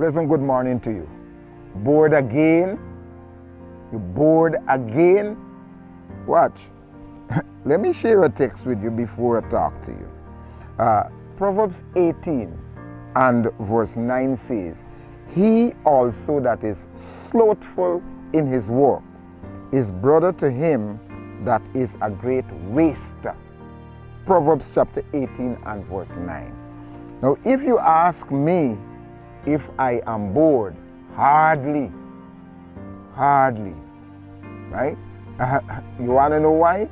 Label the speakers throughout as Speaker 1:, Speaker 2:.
Speaker 1: Pleasant good morning to you. Bored again? You bored again? Watch. Let me share a text with you before I talk to you. Uh, Proverbs 18 and verse 9 says, He also that is slothful in his work is brother to him that is a great waster. Proverbs chapter 18 and verse 9. Now, if you ask me if I am bored, hardly, hardly, right? Uh, you want to know why?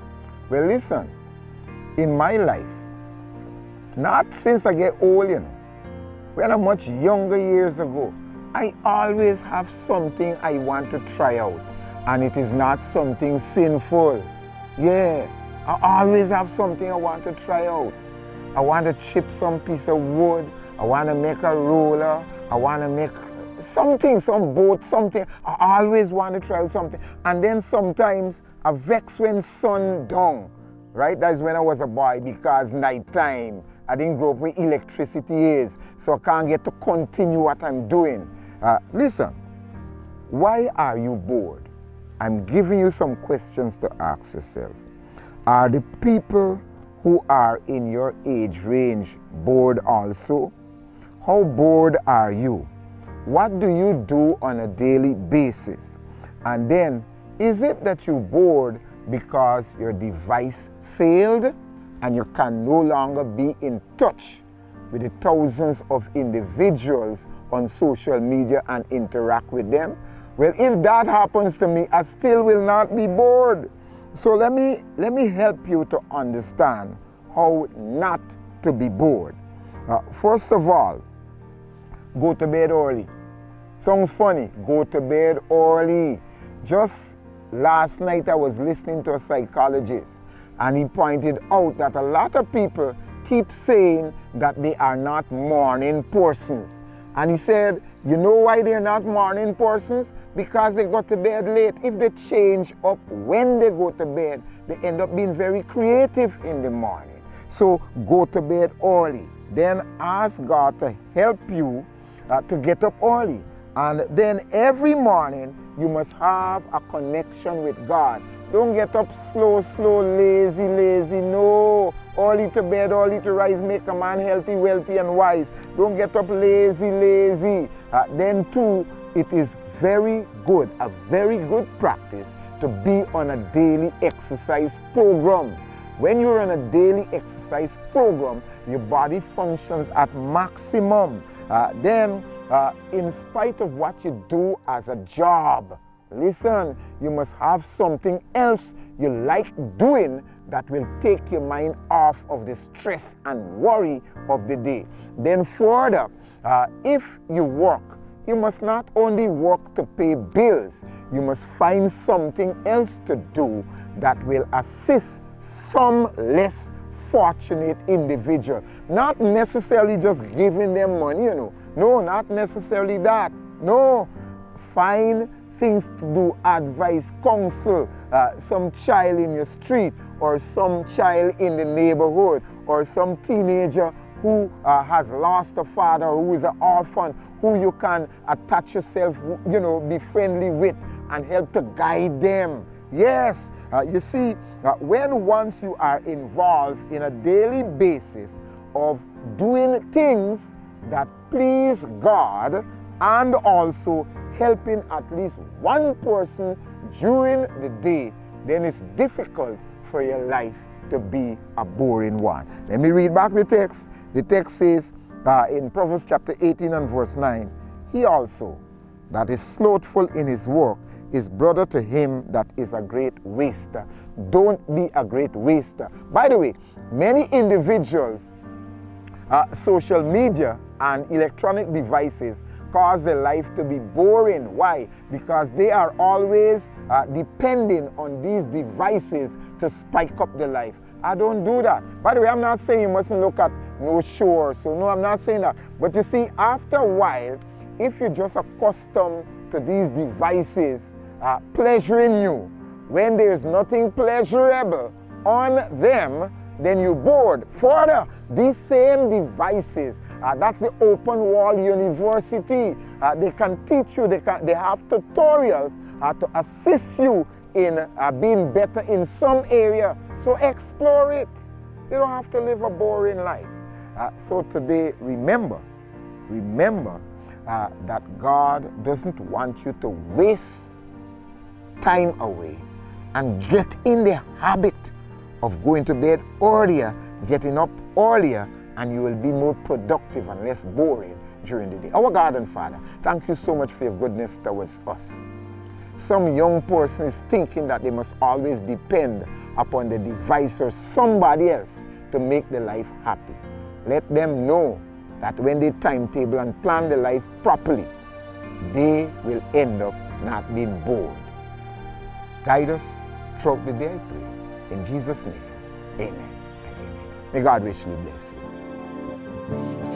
Speaker 1: Well, listen, in my life, not since I get old, you know, when I'm much younger years ago, I always have something I want to try out, and it is not something sinful. Yeah, I always have something I want to try out. I want to chip some piece of wood. I want to make a roller. I want to make something, some boat, something. I always want to try something. And then sometimes I vex when sun down, right? That's when I was a boy because nighttime. I didn't grow up where electricity is, so I can't get to continue what I'm doing. Uh, listen, why are you bored? I'm giving you some questions to ask yourself. Are the people who are in your age range bored also? How bored are you? What do you do on a daily basis? And then, is it that you're bored because your device failed and you can no longer be in touch with the thousands of individuals on social media and interact with them? Well, if that happens to me, I still will not be bored. So let me, let me help you to understand how not to be bored. Uh, first of all, go to bed early. Sounds funny, go to bed early. Just last night I was listening to a psychologist and he pointed out that a lot of people keep saying that they are not morning persons. And he said, you know why they're not morning persons? Because they go to bed late. If they change up when they go to bed, they end up being very creative in the morning. So go to bed early. Then ask God to help you uh, to get up early. And then every morning, you must have a connection with God. Don't get up slow, slow, lazy, lazy. No. Early to bed, early to rise, make a man healthy, wealthy, and wise. Don't get up lazy, lazy. Uh, then, too, it is very good, a very good practice to be on a daily exercise program. When you're on a daily exercise program, your body functions at maximum. Uh, then, uh, in spite of what you do as a job, listen, you must have something else you like doing that will take your mind off of the stress and worry of the day. Then, further, uh, if you work, you must not only work to pay bills, you must find something else to do that will assist some less fortunate individual. Not necessarily just giving them money, you know. No, not necessarily that. No, find things to do, advice, counsel, uh, some child in your street or some child in the neighborhood or some teenager who uh, has lost a father, who is an orphan, who you can attach yourself, you know, be friendly with and help to guide them. Yes, uh, you see, uh, when once you are involved in a daily basis of doing things that please God and also helping at least one person during the day, then it's difficult for your life to be a boring one. Let me read back the text. The text says uh, in Proverbs chapter 18 and verse 9, He also that is slothful in his work is brother to him that is a great waster. Don't be a great waster. By the way, many individuals, uh, social media and electronic devices cause their life to be boring. Why? Because they are always uh, depending on these devices to spike up their life. I don't do that. By the way, I'm not saying you mustn't look at no show. So no, I'm not saying that. But you see, after a while, if you're just accustomed to these devices uh, pleasuring you, when there's nothing pleasurable on them, then you're bored. Further, these same devices Uh, that's the open wall university. Uh, they can teach you, they, can, they have tutorials uh, to assist you in uh, being better in some area. So explore it. You don't have to live a boring life. Uh, so today, remember, remember uh, that God doesn't want you to waste time away and get in the habit of going to bed earlier, getting up earlier, and you will be more productive and less boring during the day. Our God and Father, thank you so much for your goodness towards us. Some young person is thinking that they must always depend upon the device or somebody else to make their life happy. Let them know that when they timetable and plan their life properly, they will end up not being bored. Guide us throughout the day, I pray. In Jesus' name, amen and amen. May God richly bless you.